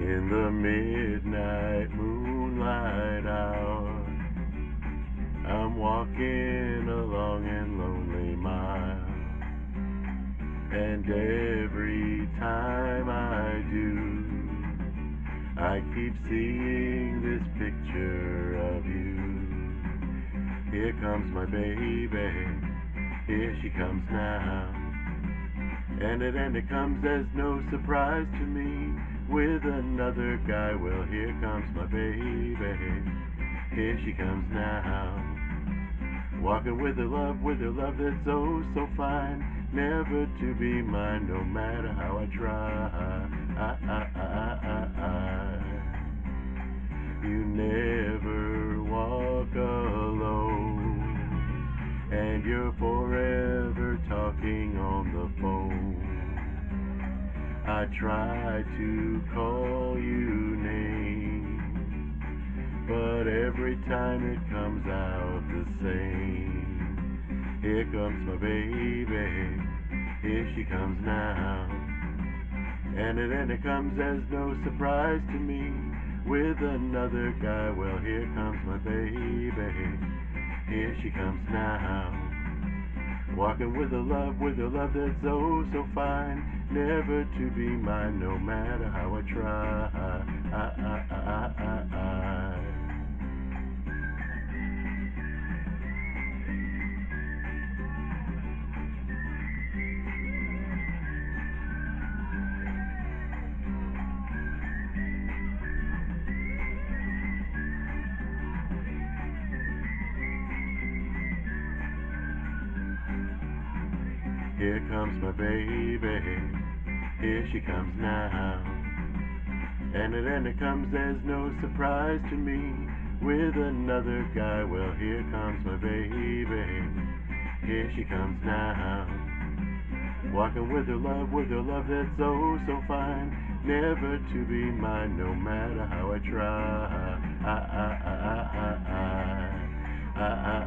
In the midnight moonlight hour, I'm walking along in lonely mile. And every time I do, I keep seeing this picture of you. Here comes my baby, here she comes now. And it and it comes as no surprise to me with another guy. Well, here comes my baby, here she comes now. Walking with her love, with her love that's oh so fine, never to be mine, no matter how I try. I, I, I, you never walk alone, and you're forever talking on the phone. I try to call you names, but every time it comes out the same. Here comes my baby, here she comes now. And it, and it comes as no surprise to me with another guy. Well, here comes my baby, here she comes now. Walking with a love, with a love that's oh so fine, never to be mine, no matter how I try. I, I, I, Here comes my baby. Here she comes now. And it and it comes as no surprise to me. With another guy, well here comes my baby. Here she comes now. Walking with her love, with her love that's oh so fine. Never to be mine, no matter how I try. I, I, I, I, I, I, I, I.